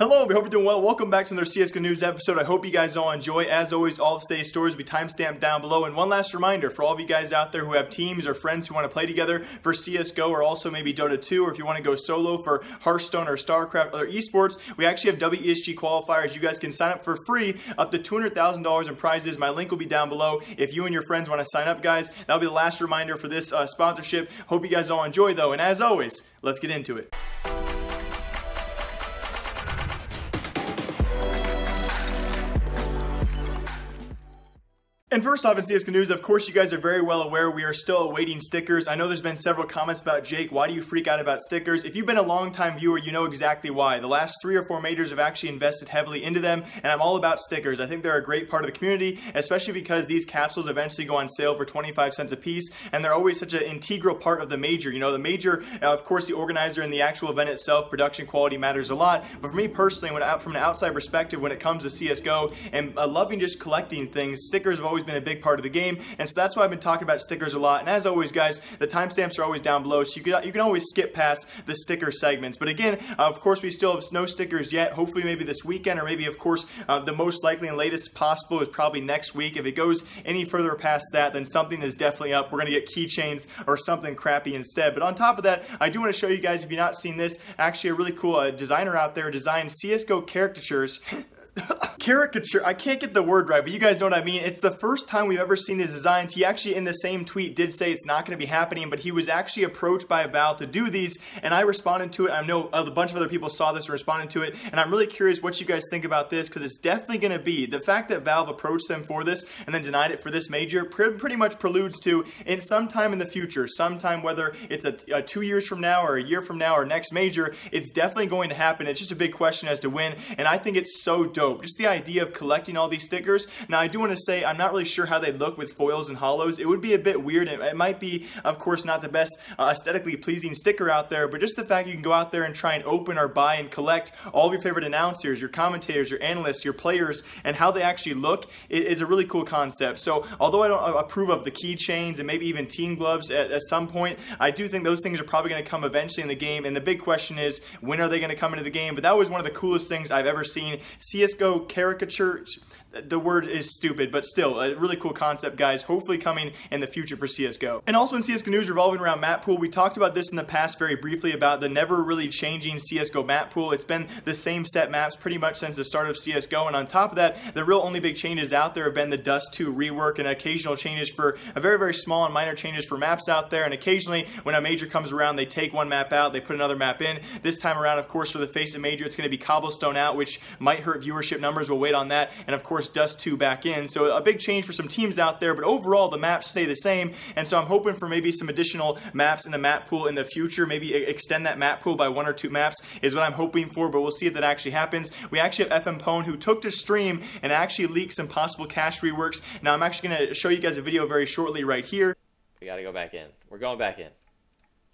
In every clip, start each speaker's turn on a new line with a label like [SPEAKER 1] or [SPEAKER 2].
[SPEAKER 1] Hello, we hope you're doing well. Welcome back to another CSGO News episode. I hope you guys all enjoy. As always, all the today's stories will be timestamped down below. And one last reminder for all of you guys out there who have teams or friends who want to play together for CSGO or also maybe Dota 2, or if you want to go solo for Hearthstone or StarCraft, other esports, we actually have WESG qualifiers. You guys can sign up for free up to $200,000 in prizes. My link will be down below if you and your friends want to sign up, guys. That'll be the last reminder for this uh, sponsorship. Hope you guys all enjoy, though. And as always, let's get into it. And first off in CSGO News, of course you guys are very well aware we are still awaiting stickers. I know there's been several comments about Jake, why do you freak out about stickers? If you've been a long time viewer, you know exactly why. The last three or four majors have actually invested heavily into them, and I'm all about stickers. I think they're a great part of the community, especially because these capsules eventually go on sale for 25 cents a piece, and they're always such an integral part of the major. You know, the major, uh, of course, the organizer and the actual event itself, production quality matters a lot, but for me personally, when from an outside perspective, when it comes to CSGO, and uh, loving just collecting things, stickers have always always been a big part of the game, and so that's why I've been talking about stickers a lot. And as always, guys, the timestamps are always down below, so you can, you can always skip past the sticker segments. But again, uh, of course, we still have no stickers yet. Hopefully, maybe this weekend, or maybe, of course, uh, the most likely and latest possible is probably next week. If it goes any further past that, then something is definitely up. We're going to get keychains or something crappy instead. But on top of that, I do want to show you guys, if you've not seen this, actually a really cool uh, designer out there designed CSGO caricatures caricature. I can't get the word right, but you guys know what I mean. It's the first time we've ever seen his designs. He actually, in the same tweet, did say it's not going to be happening, but he was actually approached by Valve to do these, and I responded to it. I know a bunch of other people saw this and responded to it, and I'm really curious what you guys think about this because it's definitely going to be the fact that Valve approached them for this and then denied it for this major pretty much preludes to in some time in the future, sometime whether it's a, a two years from now or a year from now or next major, it's definitely going to happen. It's just a big question as to when, and I think it's so dope. Just the idea of collecting all these stickers. Now, I do want to say I'm not really sure how they look with foils and hollows. It would be a bit weird. And it might be, of course, not the best uh, aesthetically pleasing sticker out there, but just the fact you can go out there and try and open or buy and collect all of your favorite announcers, your commentators, your analysts, your players, and how they actually look is a really cool concept. So, although I don't approve of the keychains and maybe even team gloves at, at some point, I do think those things are probably going to come eventually in the game. And the big question is, when are they going to come into the game? But that was one of the coolest things I've ever seen. CSGO caricatures the word is stupid, but still, a really cool concept, guys. Hopefully coming in the future for CSGO. And also in CSGO news revolving around map pool, we talked about this in the past very briefly about the never really changing CSGO map pool. It's been the same set maps pretty much since the start of CSGO, and on top of that, the real only big changes out there have been the Dust 2 rework and occasional changes for a very, very small and minor changes for maps out there, and occasionally when a major comes around, they take one map out, they put another map in. This time around, of course, for the FACEIT major, it's going to be Cobblestone out, which might hurt viewership numbers. We'll wait on that, and of course, Dust 2 back in. So a big change for some teams out there, but overall the maps stay the same. And so I'm hoping for maybe some additional maps in the map pool in the future, maybe extend that map pool by one or two maps is what I'm hoping for, but we'll see if that actually happens. We actually have FMPONE who took to stream and actually leaked some possible cache reworks. Now I'm actually going to show you guys a video very shortly right here.
[SPEAKER 2] We got to go back in. We're going back in.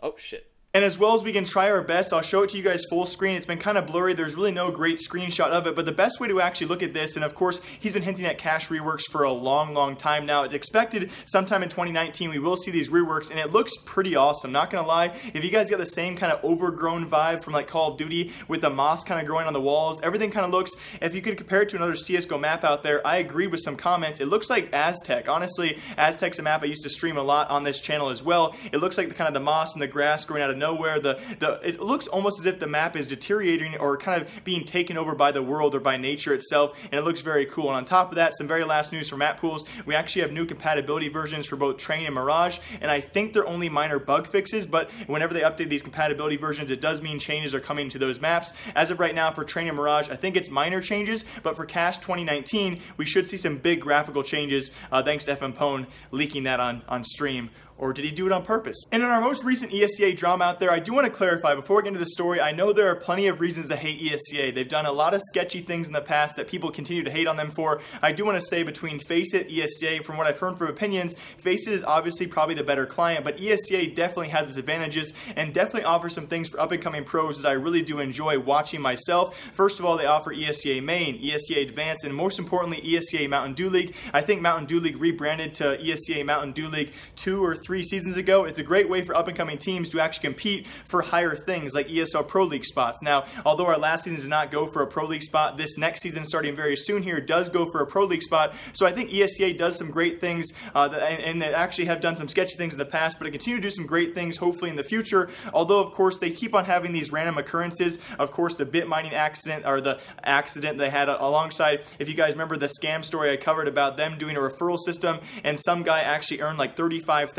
[SPEAKER 2] Oh, shit.
[SPEAKER 1] And as well as we can try our best, I'll show it to you guys full screen. It's been kind of blurry. There's really no great screenshot of it, but the best way to actually look at this, and of course, he's been hinting at cache reworks for a long, long time now. It's expected sometime in 2019 we will see these reworks, and it looks pretty awesome. Not gonna lie, if you guys got the same kind of overgrown vibe from like Call of Duty with the moss kind of growing on the walls, everything kind of looks, if you could compare it to another CSGO map out there, I agree with some comments. It looks like Aztec. Honestly, Aztec's a map I used to stream a lot on this channel as well. It looks like the kind of the moss and the grass growing out of nowhere, the, the it looks almost as if the map is deteriorating or kind of being taken over by the world or by nature itself, and it looks very cool. And on top of that, some very last news for map pools, we actually have new compatibility versions for both Train and Mirage, and I think they're only minor bug fixes, but whenever they update these compatibility versions, it does mean changes are coming to those maps. As of right now, for Train and Mirage, I think it's minor changes, but for Cache 2019, we should see some big graphical changes, uh, thanks to FMPONE leaking that on, on stream or did he do it on purpose? And in our most recent ESEA drama out there, I do want to clarify before we get into the story, I know there are plenty of reasons to hate ESEA. They've done a lot of sketchy things in the past that people continue to hate on them for. I do want to say between FACEIT, ESEA, from what I've heard from opinions, Face is obviously probably the better client, but ESEA definitely has its advantages and definitely offers some things for up and coming pros that I really do enjoy watching myself. First of all, they offer ESEA Main, ESEA Advanced, and most importantly, ESEA Mountain Dew League. I think Mountain Dew League rebranded to ESEA Mountain Dew League two or three seasons ago. It's a great way for up-and-coming teams to actually compete for higher things like ESL Pro League spots. Now, although our last season did not go for a Pro League spot, this next season starting very soon here does go for a Pro League spot. So I think ESEA does some great things uh, that, and, and they actually have done some sketchy things in the past, but they continue to do some great things hopefully in the future. Although, of course, they keep on having these random occurrences. Of course, the bit mining accident or the accident they had alongside, if you guys remember the scam story I covered about them doing a referral system and some guy actually earned like $35,000.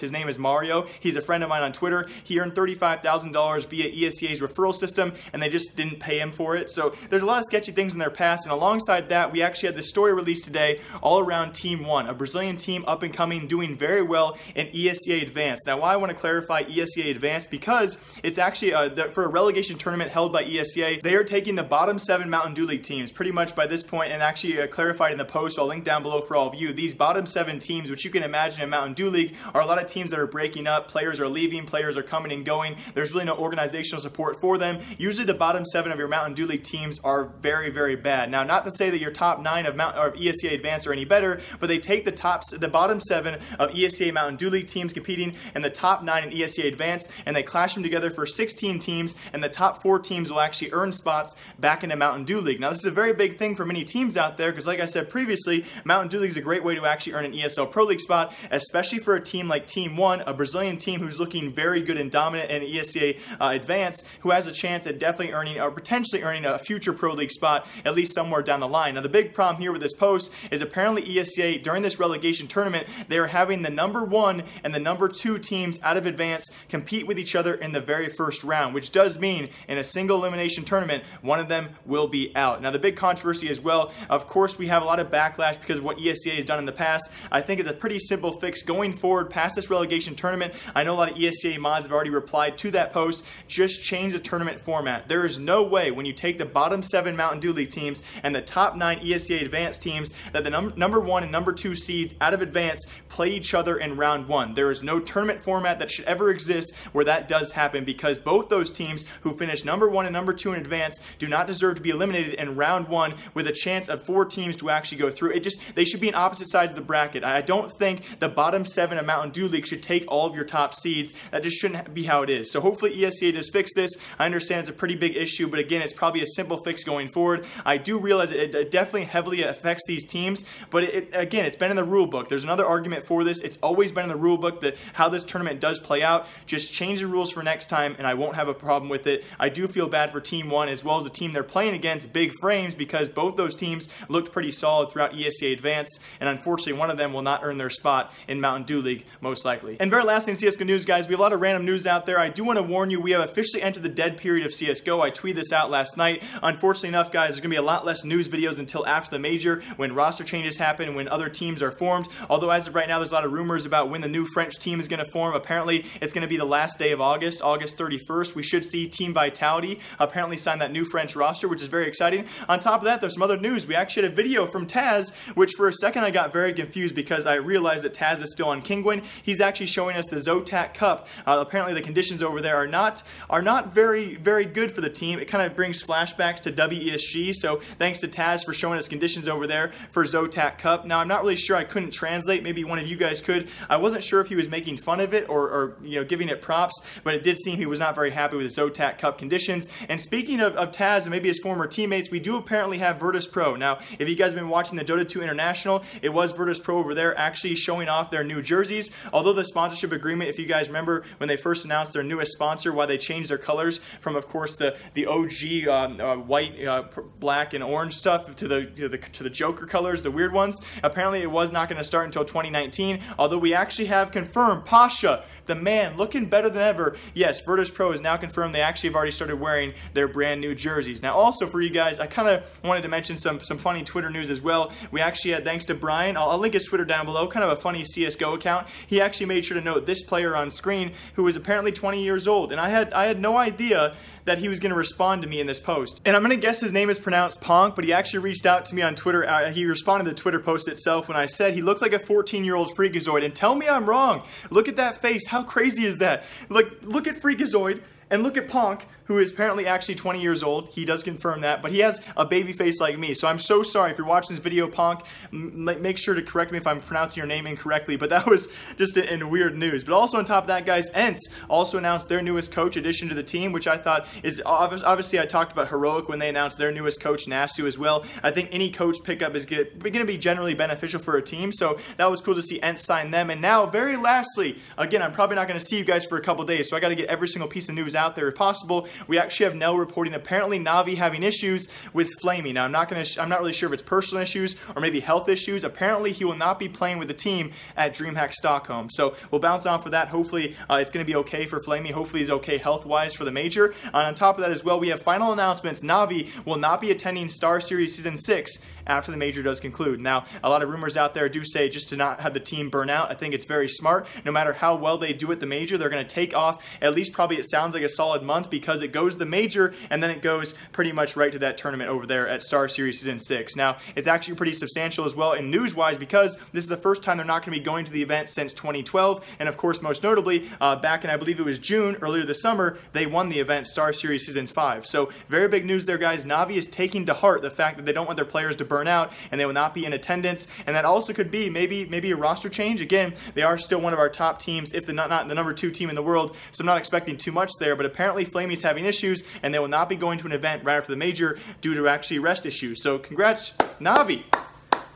[SPEAKER 1] His name is Mario. He's a friend of mine on Twitter. He earned $35,000 via ESEA's referral system and they just didn't pay him for it. So there's a lot of sketchy things in their past. And alongside that, we actually had this story released today all around Team One, a Brazilian team up and coming, doing very well in ESEA Advanced. Now, why I want to clarify ESEA Advanced because it's actually uh, the, for a relegation tournament held by ESEA. They are taking the bottom seven Mountain Dew League teams pretty much by this point, and actually uh, clarified in the post. So I'll link down below for all of you. These bottom seven teams, which you can imagine in Mountain Dew League, are a lot of teams that are breaking up. Players are leaving. Players are coming and going. There's really no organizational support for them. Usually, the bottom seven of your Mountain Dew League teams are very, very bad. Now, not to say that your top nine of Mount or ESEA Advanced are any better, but they take the top, the bottom seven of ESEA Mountain Dew League teams competing and the top nine in ESEA Advanced, and they clash them together for 16 teams, and the top four teams will actually earn spots back into Mountain Dew League. Now, this is a very big thing for many teams out there because, like I said previously, Mountain Dew League is a great way to actually earn an ESL Pro League spot, especially for a team like Team One, a Brazilian team who's looking very good and dominant in ESEA uh, Advanced, who has a chance at definitely earning or potentially earning a future Pro League spot, at least somewhere down the line. Now, the big problem here with this post is apparently ESEA during this relegation tournament, they are having the number one and the number two teams out of advance compete with each other in the very first round, which does mean in a single elimination tournament, one of them will be out. Now, the big controversy as well, of course, we have a lot of backlash because of what ESEA has done in the past. I think it's a pretty simple fix going forward past this relegation tournament. I know a lot of ESEA mods have already replied to that post. Just change the tournament format. There is no way when you take the bottom seven Mountain Dew League teams and the top nine ESEA advanced teams that the num number one and number two seeds out of advance play each other in round one. There is no tournament format that should ever exist where that does happen because both those teams who finish number one and number two in advance do not deserve to be eliminated in round one with a chance of four teams to actually go through. It just they should be in opposite sides of the bracket. I don't think the bottom seven of Mountain Dew League should take all of your top seeds. That just shouldn't be how it is. So hopefully ESEA does fix this. I understand it's a pretty big issue, but again, it's probably a simple fix going forward. I do realize it, it definitely heavily affects these teams, but it, again, it's been in the rule book. There's another argument for this. It's always been in the rule book that how this tournament does play out. Just change the rules for next time, and I won't have a problem with it. I do feel bad for Team One as well as the team they're playing against, Big Frames, because both those teams looked pretty solid throughout ESEA Advanced, and unfortunately, one of them will not earn their spot in Mountain Dew League most likely. And very last thing, CSGO news, guys, we have a lot of random news out there. I do want to warn you, we have officially entered the dead period of CSGO. I tweeted this out last night. Unfortunately enough, guys, there's going to be a lot less news videos until after the major, when roster changes happen, when other teams are formed. Although as of right now, there's a lot of rumors about when the new French team is going to form. Apparently, it's going to be the last day of August, August 31st. We should see Team Vitality apparently sign that new French roster, which is very exciting. On top of that, there's some other news. We actually had a video from Taz, which for a second I got very confused because I realized that Taz is still on Kinguin. He's actually showing us the Zotac Cup. Uh, apparently, the conditions over there are not are not very very good for the team. It kind of brings flashbacks to WESG. So thanks to Taz for showing us conditions over there for Zotac Cup. Now I'm not really sure. I couldn't translate. Maybe one of you guys could. I wasn't sure if he was making fun of it or, or you know giving it props, but it did seem he was not very happy with the Zotac Cup conditions. And speaking of, of Taz and maybe his former teammates, we do apparently have Virtus Pro. Now, if you guys have been watching the Dota 2 International, it was Virtus Pro over there actually showing off their new jerseys. Although the sponsorship agreement, if you guys remember when they first announced their newest sponsor, why they changed their colors from, of course, the the OG um, uh, white, uh, black, and orange stuff to the, to the to the Joker colors, the weird ones. Apparently, it was not going to start until 2019. Although we actually have confirmed Pasha the man looking better than ever. Yes, Virtus Pro is now confirmed they actually have already started wearing their brand new jerseys. Now, also for you guys, I kind of wanted to mention some, some funny Twitter news as well. We actually had, thanks to Brian, I'll, I'll link his Twitter down below, kind of a funny CSGO account. He actually made sure to note this player on screen who was apparently 20 years old. And I had, I had no idea that he was going to respond to me in this post. And I'm going to guess his name is pronounced Ponk, but he actually reached out to me on Twitter. Uh, he responded to the Twitter post itself when I said he looked like a 14-year-old Freakazoid. And tell me I'm wrong. Look at that face. How crazy is that? Like, look at Freakazoid and look at Ponk who is apparently actually 20 years old. He does confirm that, but he has a baby face like me. So I'm so sorry if you're watching this video, Ponk. make sure to correct me if I'm pronouncing your name incorrectly, but that was just in weird news. But also on top of that, guys, ENCE also announced their newest coach addition to the team, which I thought is obviously I talked about Heroic when they announced their newest coach, Nasu, as well. I think any coach pickup is going to be generally beneficial for a team, so that was cool to see ENCE sign them. And now, very lastly, again, I'm probably not going to see you guys for a couple days, so I got to get every single piece of news out there if possible. We actually have NeL reporting apparently Navi having issues with flamie. Now, I'm not to, I'm not really sure if it's personal issues or maybe health issues. Apparently, he will not be playing with the team at DreamHack Stockholm. So we'll bounce off of that. Hopefully, uh, it's going to be okay for flamie. Hopefully, he's okay health-wise for the major. And on top of that as well, we have final announcements. Navi will not be attending StarSeries Season 6 after the major does conclude. Now, a lot of rumors out there do say just to not have the team burn out. I think it's very smart. No matter how well they do at the major, they're going to take off at least probably it sounds like a solid month because it goes the major and then it goes pretty much right to that tournament over there at StarSeries Season 6. Now, it's actually pretty substantial as well in news-wise because this is the first time they're not going to be going to the event since 2012. And of course, most notably, uh, back in I believe it was June, earlier this summer, they won the event StarSeries Season 5. So very big news there, guys. Navi is taking to heart the fact that they don't want their players to burn out and they will not be in attendance. And that also could be maybe maybe a roster change. Again, they are still one of our top teams, if the not, not the number two team in the world. So I'm not expecting too much there. But apparently, flamie's having issues, and they will not be going to an event right after the major due to actually rest issues. So congrats, Navi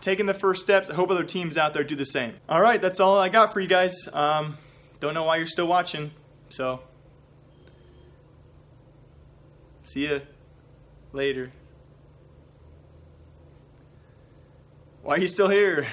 [SPEAKER 1] taking the first steps. I hope other teams out there do the same. All right, that's all I got for you guys. Um, don't know why you're still watching, so see you later. Why are you still here?